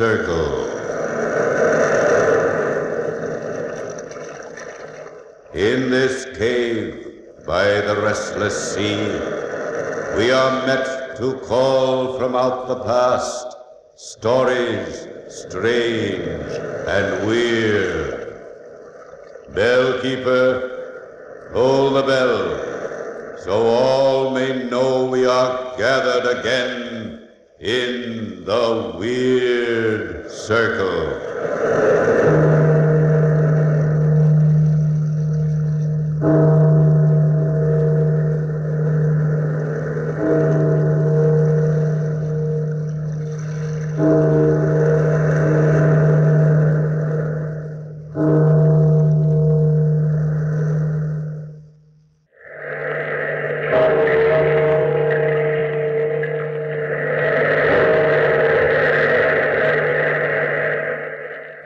Circle. In this cave by the restless sea, we are met to call from out the past stories strange and weird. Bellkeeper, toll the bell, so all may know we are gathered again in the weird circle.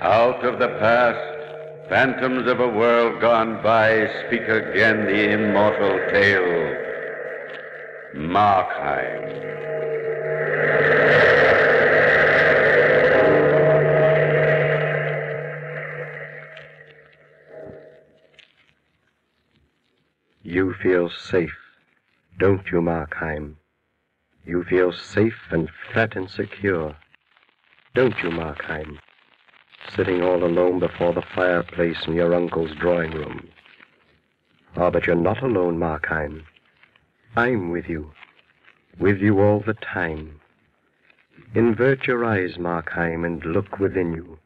Out of the past, phantoms of a world by speak again the immortal tale. Markheim. You feel safe, don't you, Markheim? You feel safe and fat and secure, don't you, Markheim? Sitting all alone before the fireplace in your uncle's drawing room. Ah, but you're not alone, Markheim. I'm with you, with you all the time. Invert your eyes, Markheim, and look within you.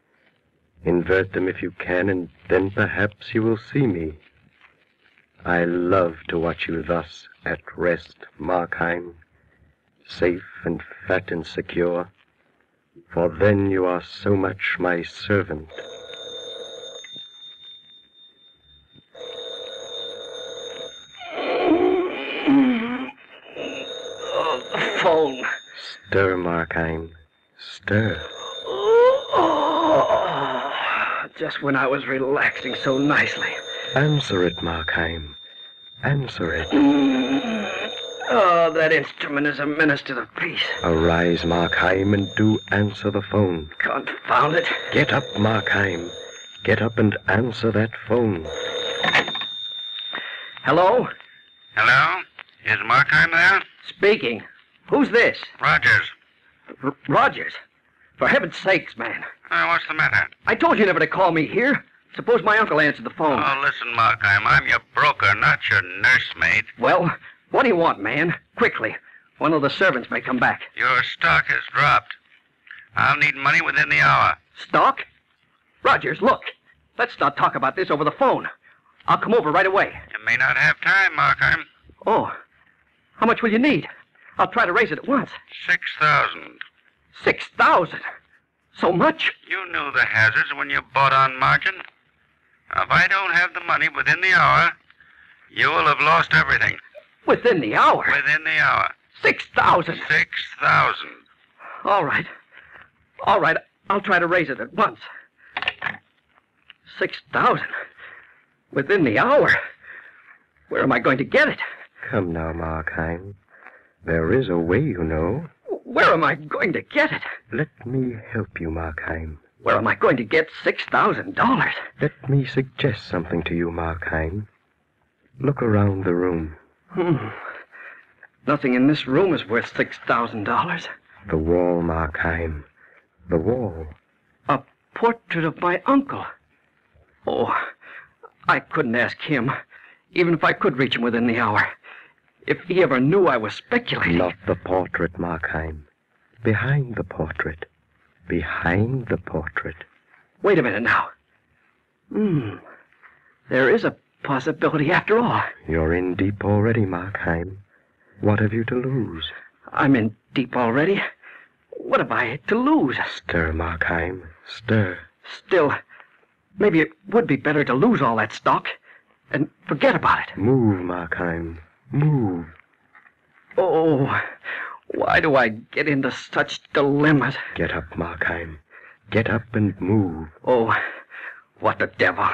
Invert them if you can, and then perhaps you will see me. I love to watch you thus at rest, Markheim, safe and fat and secure, for then you are so much my servant. Oh, the phone. Stir, Markheim, stir. Oh, just when I was relaxing so nicely. Answer it, Markheim. Answer it. Mm, oh, that instrument is a menace to the peace. Arise, Markheim, and do answer the phone. Confound it. Get up, Markheim. Get up and answer that phone. Hello? Hello? Is Markheim there? Speaking. Who's this? Rogers. R- Rogers. For heaven's sakes, man. Uh, what's the matter? I told you never to call me here. Suppose my uncle answered the phone. Oh, listen, Markheim. I'm your broker, not your nursemaid. Well, what do you want, man? Quickly. One of the servants may come back. Your stock has dropped. I'll need money within the hour. Stock? Rogers, look. Let's not talk about this over the phone. I'll come over right away. You may not have time, Markheim. Oh. How much will you need? I'll try to raise it at once. Six thousand. Six thousand. So much? You knew the hazards when you bought on margin. Now, if I don't have the money within the hour, you will have lost everything. Within the hour. Within the hour. Six thousand. Six thousand. All right. All right. I'll try to raise it at once. Six thousand. Within the hour. Where am I going to get it? Come now, Markheim. There is a way, you know. Where am I going to get it? Let me help you, Markheim. Where am I going to get six thousand dollars? Let me suggest something to you, Markheim. Look around the room. Hmm. Nothing in this room is worth six thousand dollars. The wall, Markheim. The wall. A portrait of my uncle. Oh, I couldn't ask him, even if I could reach him within the hour. If he ever knew I was speculating. Not the portrait, Markheim. Behind the portrait. Behind the portrait. Wait a minute now. Hmm. There is a possibility after all. You're in deep already, Markheim. What have you to lose? I'm in deep already. What have I to lose? Stir, Markheim. Stir. Still, maybe it would be better to lose all that stock and forget about it. Move, Markheim. Move. Oh, why do I get into such dilemmas? Get up, Markheim. Get up and move. Oh, what the devil.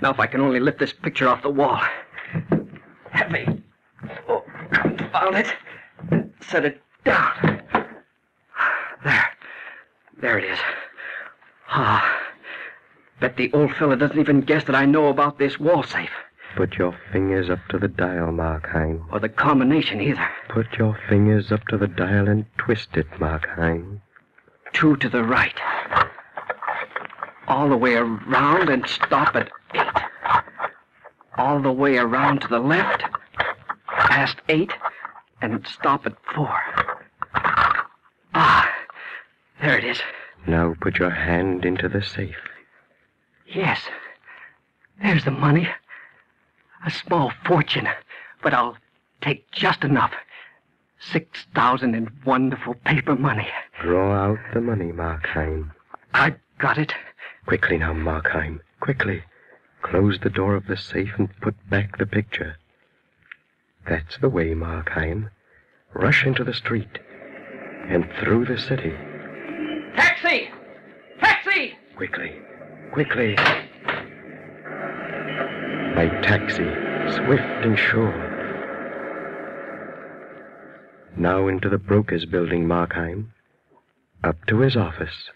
Now, if I can only lift this picture off the wall. Heavy. Oh, found it. And set it down. There. There it is. Ah. bet the old fella doesn't even guess that I know about this wall safe. Put your fingers up to the dial, Markheim. Or the combination either. Put your fingers up to the dial and twist it, Markheim. Two to the right. All the way around and stop at eight. All the way around to the left. Past eight. And stop at four. Ah, there it is. Now put your hand into the safe. Yes. There's the money. A small fortune, but I'll take just enough. Six thousand in wonderful paper money. Draw out the money, Markheim. I've got it. Quickly now, Markheim. Quickly. Close the door of the safe and put back the picture. That's the way, Markheim. Rush into the street and through the city. Taxi! Taxi! Quickly. Quickly. My taxi, swift and sure. Now into the broker's building, Markheim. Up to his office.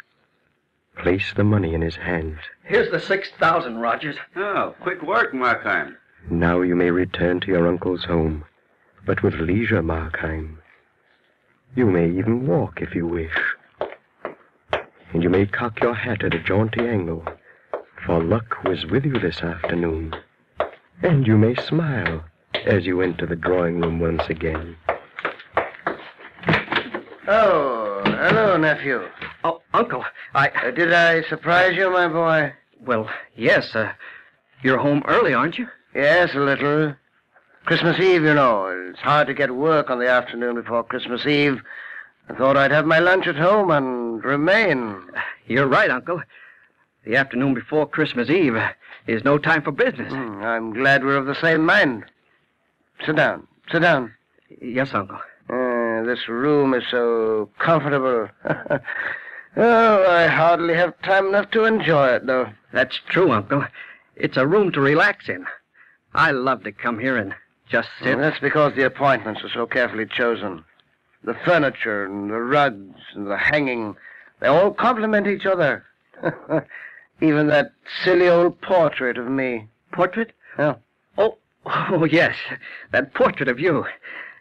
Place the money in his hands. Here's the six thousand, Rogers. Oh, quick work, Markheim. Now you may return to your uncle's home, but with leisure, Markheim. You may even walk if you wish. And you may cock your hat at a jaunty angle, for luck was with you this afternoon. And you may smile as you enter the drawing room once again. Oh, hello, nephew. Oh, Uncle, I. Uh, did I surprise you, my boy? Well, yes, uh, you're home early, aren't you? Yes, a little. Christmas Eve, you know. It's hard to get work on the afternoon before Christmas Eve. I thought I'd have my lunch at home and remain. You're right, Uncle. The afternoon before Christmas Eve is no time for business. Hmm, I'm glad we're of the same mind. Sit down. Sit down. Yes, Uncle. Uh, this room is so comfortable. oh, I hardly have time enough to enjoy it, though. That's true, Uncle. It's a room to relax in. I love to come here and just sit. That's because the appointments are so carefully chosen. The furniture and the rugs and the hanging, they all complement each other. Even that silly old portrait of me. Portrait? Yeah. Oh, oh yes, that portrait of you.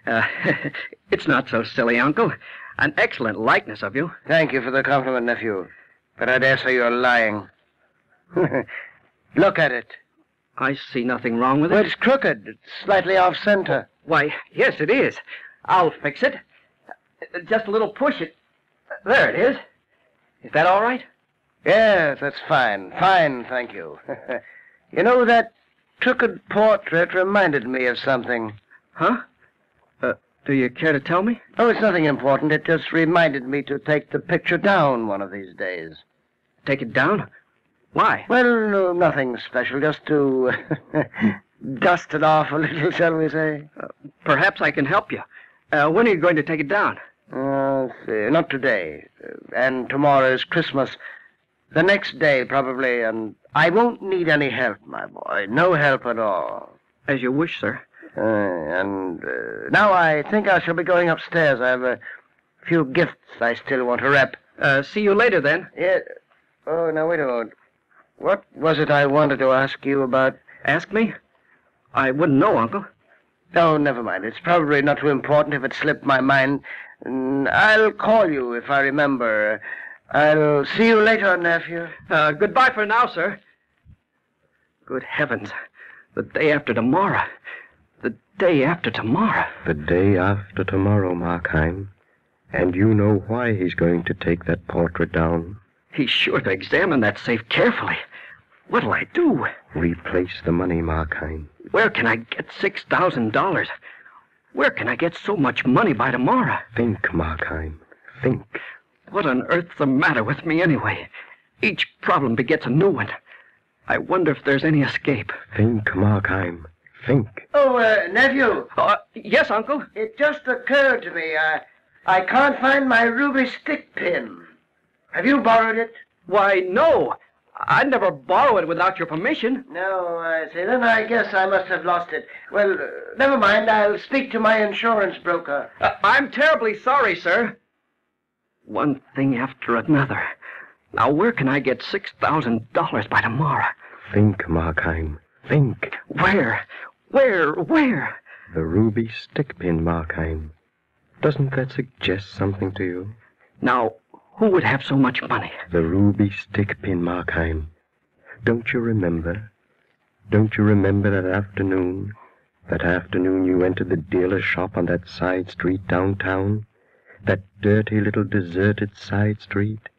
Uh, it's not so silly, Uncle. An excellent likeness of you. Thank you for the compliment, nephew. But I dare say you're lying. Look at it. I see nothing wrong with it. Well, it's crooked. It's slightly off center. Why, yes, it is. I'll fix it. Just a little push it. There it is. Is that all right? Yes, that's fine. Fine, thank you. you know, that crooked portrait reminded me of something. Huh? Uh, do you care to tell me? Oh, it's nothing important. It just reminded me to take the picture down one of these days. Take it down? Why? Well, no, nothing special, just to dust it off a little, shall we say? Perhaps I can help you. Uh, when are you going to take it down? Uh, see, not today. Uh, and tomorrow is Christmas. The next day, probably, and I won't need any help, my boy. No help at all. As you wish, sir. Uh, and uh, now I think I shall be going upstairs. I have a few gifts I still want to wrap. Uh, see you later, then. Yeah. Oh, now wait a moment. What was it I wanted to ask you about? Ask me? I wouldn't know, Uncle. Oh, never mind. It's probably not too important if it slipped my mind. Mm, I'll call you if I remember. I'll see you later, nephew. Uh, goodbye for now, sir. Good heavens. The day after tomorrow. The day after tomorrow. The day after tomorrow, Markheim. And you know why he's going to take that portrait down. He's sure to examine that safe carefully. What'll I do? Replace the money, Markheim. Where can I get six thousand dollars? Where can I get so much money by tomorrow? Think, Markheim. Think. What on earth's the matter with me anyway? Each problem begets a new one. I wonder if there's any escape. Think, Markheim. Think. Oh, uh, nephew, Uh, yes, Uncle. it just occurred to me. I, I can't find my ruby stick pin. Have you borrowed it? Why, no. I'd never borrow it without your permission. No, I see. Then I guess I must have lost it. Well, uh, never mind. I'll speak to my insurance broker. Uh, I'm terribly sorry, sir. One thing after another. Now, where can I get $6,000 by tomorrow? Think, Markheim. Think. Where? Where? Where? The ruby stick pin, Markheim. Doesn't that suggest something to you? Now, who would have so much money? The ruby stick pin, Markheim. Don't you remember? Don't you remember that afternoon? That afternoon you entered the dealer's shop on that side street downtown? That dirty little deserted side street?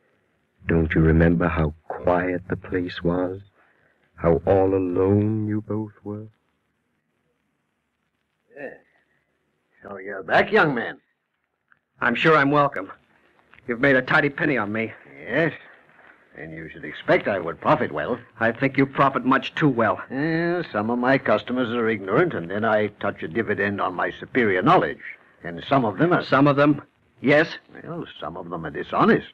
Don't you remember how quiet the place was? How all alone you both were? Yes. So you're back, young man. I'm sure I'm welcome. You've made a tidy penny on me. Yes. And you should expect I would profit well. I think you profit much too well. Eh, some of my customers are ignorant, and then I touch a dividend on my superior knowledge. And some of them are... Some of them, yes. Well, some of them are dishonest.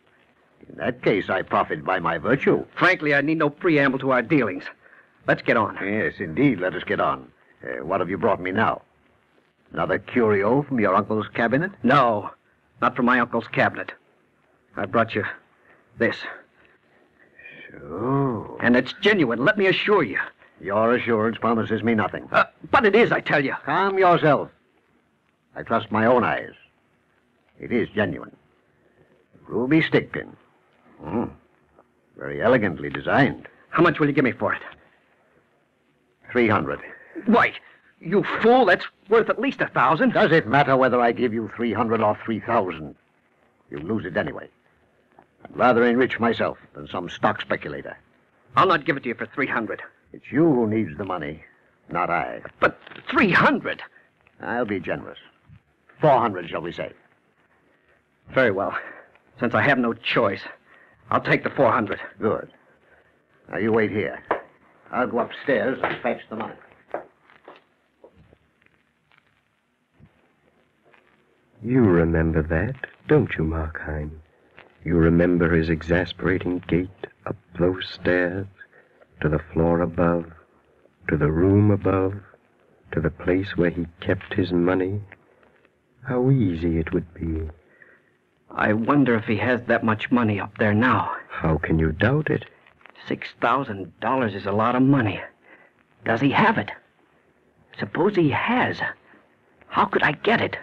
In that case, I profit by my virtue. Frankly, I need no preamble to our dealings. Let's get on. Yes, indeed. Let us get on. Uh, what have you brought me now? Another curio from your uncle's cabinet? No, not from my uncle's cabinet. I brought you this. So, And it's genuine, let me assure you. your assurance promises me nothing. Uh, but it is, I tell you. Calm yourself. I trust my own eyes. It is genuine. Ruby stick pin. Hmm. Very elegantly designed. How much will you give me for it? Three hundred. Why, you fool, that's worth at least a thousand. Does it matter whether I give you three hundred or three thousand? You'll lose it anyway. I'd rather enrich myself than some stock speculator. I'll not give it to you for three hundred. It's you who needs the money, not I. But three hundred? I'll be generous. Four hundred, shall we say? Very well. Since I have no choice, I'll take the four hundred. Good. Now you wait here. I'll go upstairs and fetch the money. You remember that, don't you, Markheim? You remember his exasperating gait up those stairs, to the floor above, to the room above, to the place where he kept his money? How easy it would be. I wonder if he has that much money up there now. How can you doubt it? Six thousand dollars is a lot of money. Does he have it? Suppose he has. How could I get it?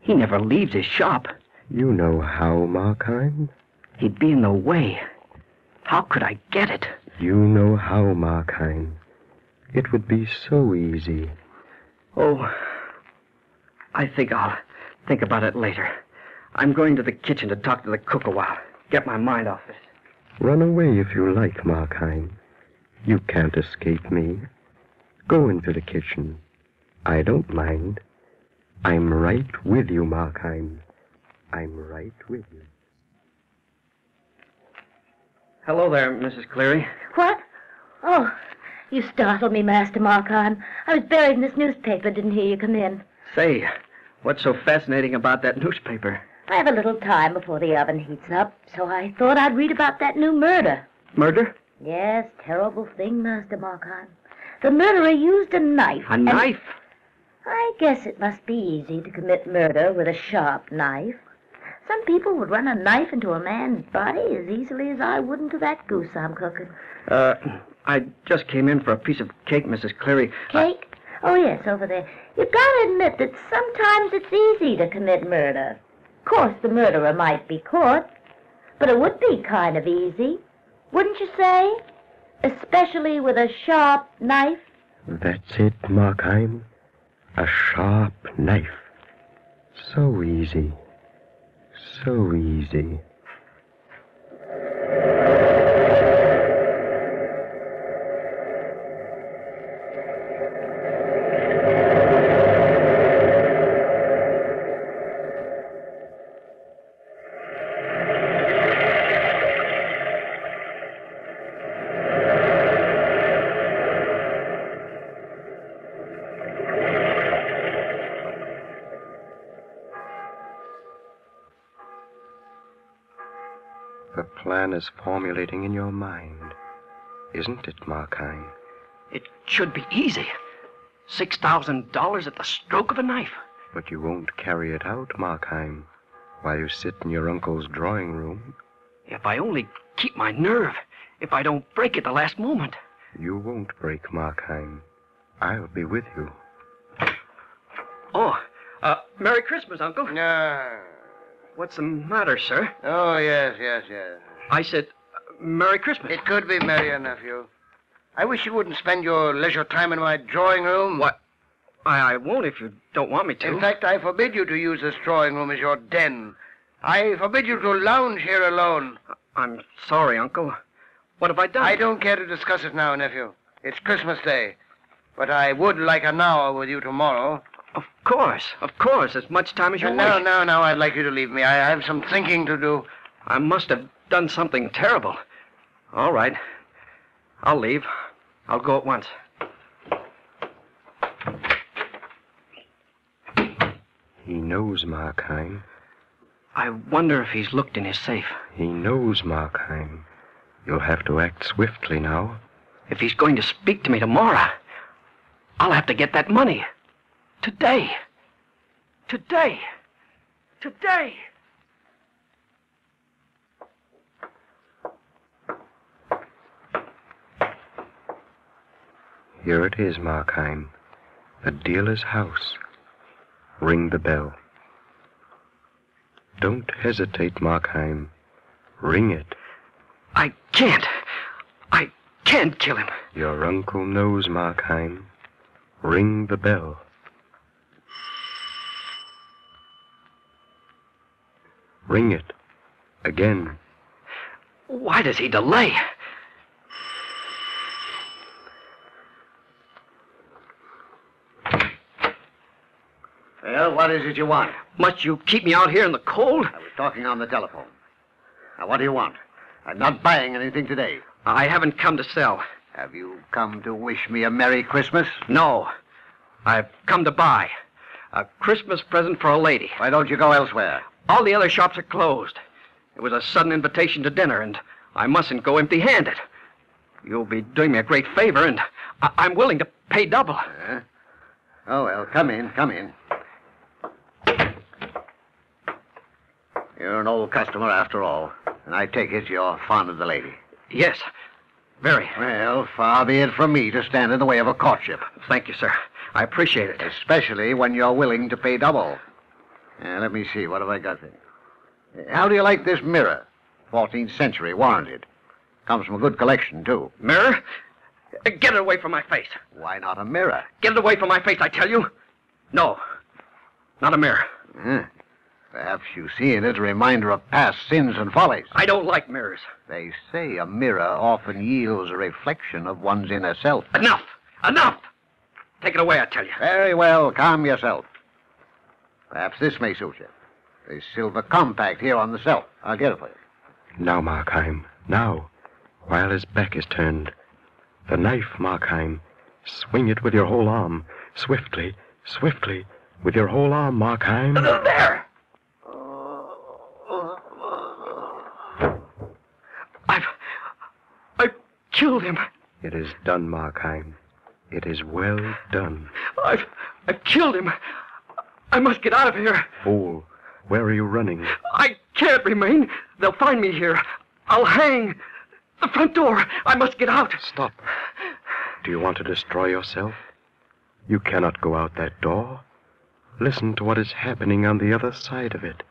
He never leaves his shop. You know how, Markheim? He'd be in the way. How could I get it? You know how, Markheim. It would be so easy. Oh, I think I'll think about it later. I'm going to the kitchen to talk to the cook a while. Get my mind off this. Run away if you like, Markheim. You can't escape me. Go into the kitchen. I don't mind. I'm right with you, Markheim. I'm right with you. Hello there, Mrs. Cleary. What? Oh, you startled me, Master Markheim. I was buried in this newspaper, didn't hear you come in. Say, what's so fascinating about that newspaper? I have a little time before the oven heats up, so I thought I'd read about that new murder. Murder? Yes, terrible thing, Master Markheim. The murderer used a knife. A knife? I guess it must be easy to commit murder with a sharp knife. Some people would run a knife into a man's body as easily as I would into that goose I'm cooking. Uh, I just came in for a piece of cake, Mrs. Cleary. I- Cake? Oh, yes, over there. You've got to admit that sometimes it's easy to commit murder. Course, the murderer might be caught, but it would be kind of easy, wouldn't you say? Especially with a sharp knife. That's it, Markheim. A sharp knife. So easy. So easy. The plan is formulating in your mind, isn't it, Markheim? It should be easy. Six thousand dollars at the stroke of a knife. But you won't carry it out, Markheim, while you sit in your uncle's drawing room. If I only keep my nerve, if I don't break at the last moment. You won't break, Markheim. I'll be with you. Oh, uh, Merry Christmas, Uncle. No. What's the matter, sir? Oh, yes, yes, yes. I said, uh, Merry Christmas. It could be merrier, nephew. I wish you wouldn't spend your leisure time in my drawing room. What? I, I won't if you don't want me to. In fact, I forbid you to use this drawing room as your den. I forbid you to lounge here alone. I'm sorry, Uncle. What have I done? I don't care to discuss it now, nephew. It's Christmas Day. But I would like an hour with you tomorrow. Of course, of course, as much time as you And wish. No, no, now, I'd like you to leave me. I have some thinking to do. I must have done something terrible. All right. I'll leave. I'll go at once. He knows, Markheim. I wonder if he's looked in his safe. He knows, Markheim. You'll have to act swiftly now. If he's going to speak to me tomorrow, I'll have to get that money. Today. Today. Today. Here it is, Markheim. The dealer's house. Ring the bell. Don't hesitate, Markheim. Ring it. I can't. I can't kill him. Your uncle knows, Markheim. Ring the bell. Ring it. Again. Why does he delay? Well, what is it you want? Must you keep me out here in the cold? I was talking on the telephone. Now, what do you want? I'm not buying anything today. I haven't come to sell. Have you come to wish me a Merry Christmas? No. I've come to buy. A Christmas present for a lady. Why don't you go elsewhere? All the other shops are closed. It was a sudden invitation to dinner, and I mustn't go empty handed. You'll be doing me a great favor, and I- I'm willing to pay double. Huh? Oh, well, come in, come in. You're an old customer after all, and I take it you're fond of the lady. Yes, very. Well, far be it from me to stand in the way of a courtship, Thank you, sir. I appreciate it. especially when you're willing to pay double. Uh, let me see, what have I got there? Uh, How do you like this mirror? 14th century, warranted. Comes from a good collection, too. Mirror? Get it away from my face. Why not a mirror? Get it away from my face, I tell you. No, not a mirror. Huh. Perhaps you see in it a reminder of past sins and follies. I don't like mirrors. They say a mirror often yields a reflection of one's inner self. Enough! Enough! Take it away, I tell you. Very well, calm yourself. Perhaps this may suit you. This silver compact here on the shelf. I'll get it for you. Now, Markheim. Now. While his back is turned. The knife, Markheim. Swing it with your whole arm. Swiftly, swiftly. With your whole arm, Markheim. There! I've. I've killed him. It is done, Markheim. It is well done. I've. I've killed him. I must get out of here. Fool, where are you running? I can't remain. They'll find me here. I'll hang. The front door. I must get out. Stop. Do you want to destroy yourself? You cannot go out that door. Listen to what is happening on the other side of it.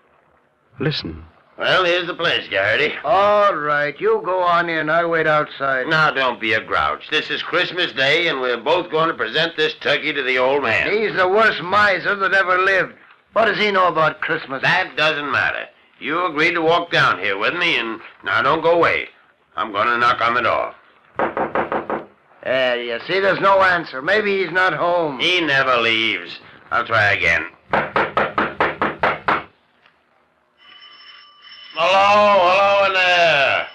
Listen. Well, here's the place, Garrity. All right, you go on in. I'll wait outside. Now, don't be a grouch. This is Christmas Day, and we're both going to present this turkey to the old man. He's the worst miser that ever lived. What does he know about Christmas? That doesn't matter. You agreed to walk down here with me, and now don't go away. I'm going to knock on the door. Eh, there, you see, there's no answer. Maybe he's not home. He never leaves. I'll try again. Hello, hello in there.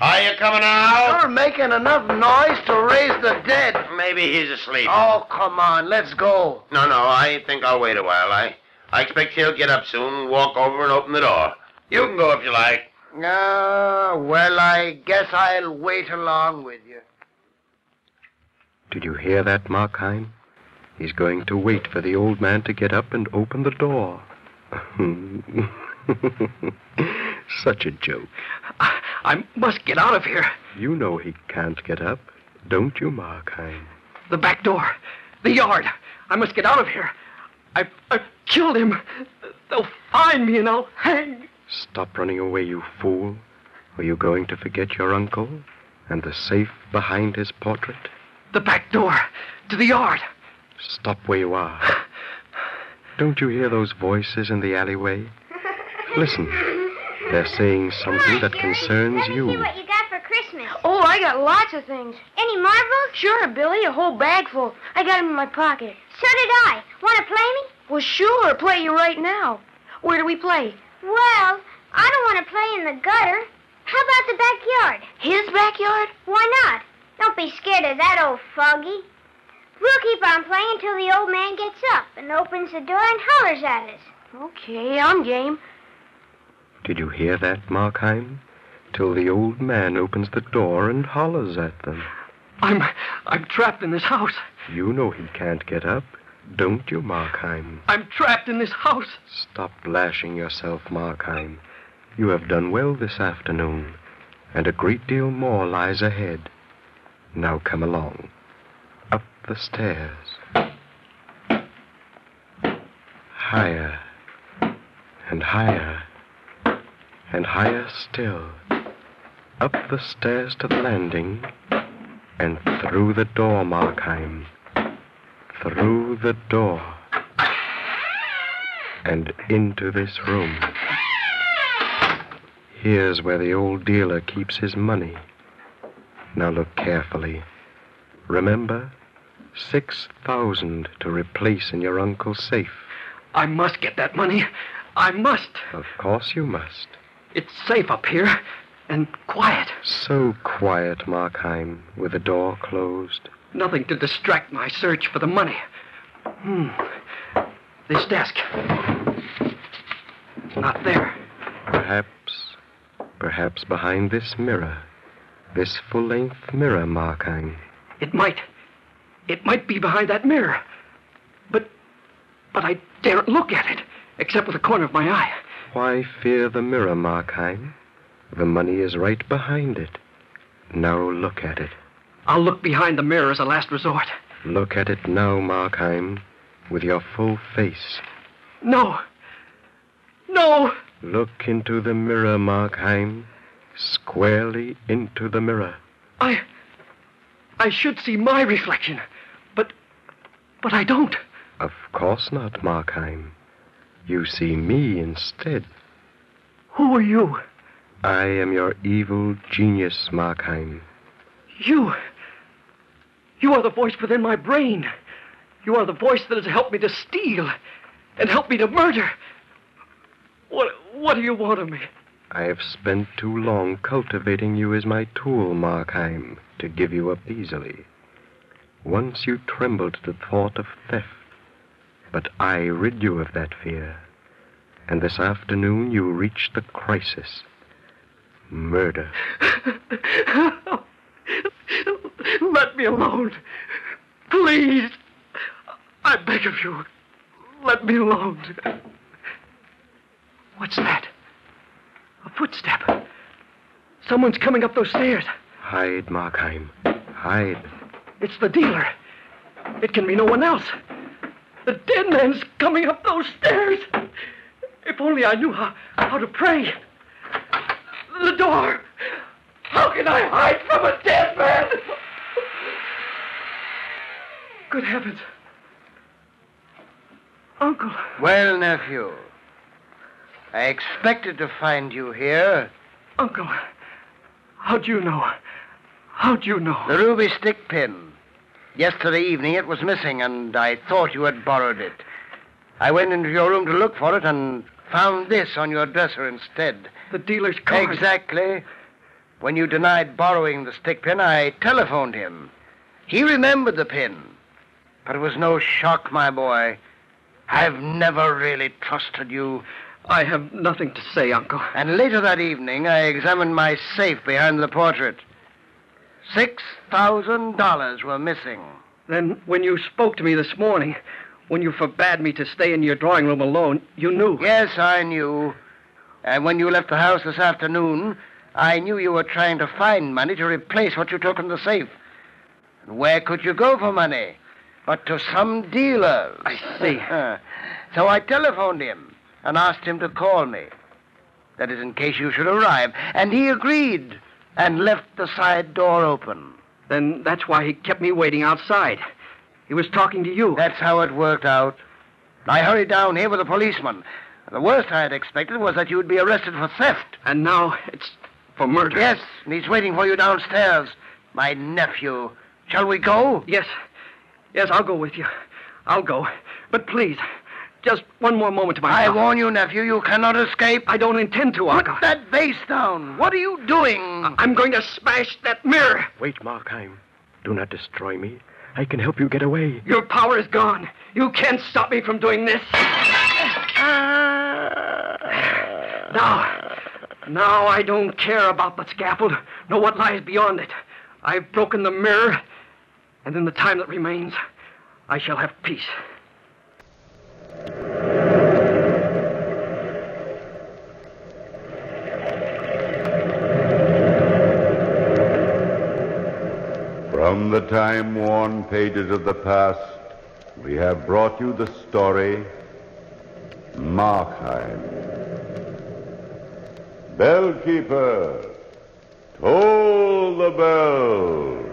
Are you coming out? You're making enough noise to raise the dead. Maybe he's asleep. Oh, come on, let's go. No, no, I think I'll wait a while. I, I expect he'll get up soon and walk over and open the door. You can go if you like. Ah, well, I guess I'll wait along with you. Did you hear that, Markheim? He's going to wait for the old man to get up and open the door. Such a joke. I, I must get out of here. You know he can't get up, don't you, Markheim? The back door. The yard. I must get out of here. I've, I've killed him. They'll find me and I'll hang. Stop running away, you fool. Are you going to forget your uncle and the safe behind his portrait? The back door. To the yard. Stop where you are. Don't you hear those voices in the alleyway? Listen. They're saying something that concerns Let me see you. what you got for Christmas. Oh, I got lots of things. Any marbles? Sure, Billy, a whole bag full. I got 'em in my pocket. So did I. Want to play me? Well, sure, play you right now. Where do we play? Well, I don't want to play in the gutter. How about the backyard? His backyard? Why not? Don't be scared of that old foggy. We'll keep on playing until the old man gets up and opens the door and hollers at us. Okay, I'm game. Did you hear that, Markheim? Till the old man opens the door and hollers at them. I'm, I'm trapped in this house. You know he can't get up, don't you, Markheim? I'm trapped in this house. Stop lashing yourself, Markheim. You have done well this afternoon, and a great deal more lies ahead. Now come along. Up the stairs. Higher. And higher. And higher still. Up the stairs to the landing. And through the door, Markheim. Through the door. And into this room. Here's where the old dealer keeps his money. Now look carefully. Remember, six thousand to replace in your uncle's safe. I must get that money. I must. Of course you must. It's safe up here and quiet. So quiet, Markheim, with the door closed. Nothing to distract my search for the money. Hmm. This desk. Not there. Perhaps, perhaps behind this mirror. This full length mirror, Markheim. It might. It might be behind that mirror. But. But I daren't look at it, except with the corner of my eye. Why fear the mirror, Markheim? The money is right behind it. Now look at it. I'll look behind the mirror as a last resort. Look at it now, Markheim, with your full face. No. No. Look into the mirror, Markheim. Squarely into the mirror. I. I should see my reflection. But. But I don't. Of course not, Markheim. You see me instead. Who are you? I am your evil genius, Markheim. You. You are the voice within my brain. You are the voice that has helped me to steal and helped me to murder. What, what do you want of me? I have spent too long cultivating you as my tool, Markheim, to give you up easily. Once you trembled at the thought of theft, but I rid you of that fear. And this afternoon you reached the crisis. Murder. Let me alone. Please. I beg of you. Let me alone. What's that? A footstep. Someone's coming up those stairs. Hide, Markheim. Hide. It's the dealer. It can be no one else. The dead man's coming up those stairs. If only I knew how, how to pray. The door. How can I hide from a dead man? Good heavens. Uncle. Well, nephew, I expected to find you here. Uncle. How'd you know? How'd you know? The ruby stick pin. Yesterday evening it was missing, and I thought you had borrowed it. I went into your room to look for it and found this on your dresser instead. The dealer's card. Exactly. When you denied borrowing the stick pin, I telephoned him. He remembered the pin. But it was no shock, my boy. I've never really trusted you. I have nothing to say, Uncle. And later that evening, I examined my safe behind the portrait. Six thousand dollars were missing. Then, when you spoke to me this morning, when you forbade me to stay in your drawing room alone, you knew. Yes, I knew. And when you left the house this afternoon, I knew you were trying to find money to replace what you took from the safe. And where could you go for money? But to some dealer. I see. so I telephoned him and asked him to call me. That is, in case you should arrive. And he agreed and left the side door open. Then that's why he kept me waiting outside. He was talking to you. That's how it worked out. I hurried down here with a policeman. The worst I had expected was that you would be arrested for theft. And now it's for murder. Yes, and he's waiting for you downstairs. My nephew. Shall we go? Yes. Yes, I'll go with you. I'll go. But please, just one more moment to my I myself. warn you, nephew, you cannot escape. I don't intend to. I'll Put go. that vase down. What are you doing? I'm going to smash that mirror. Wait, Markheim. Do not destroy me. I can help you get away. Your power is gone. You can't stop me from doing this. Ah. Now, now I don't care about the scaffold, nor what lies beyond it. I've broken the mirror, and in the time that remains, I shall have peace. From the time worn pages of the past, we have brought you the story Markheim. Bellkeeper, toll the bell.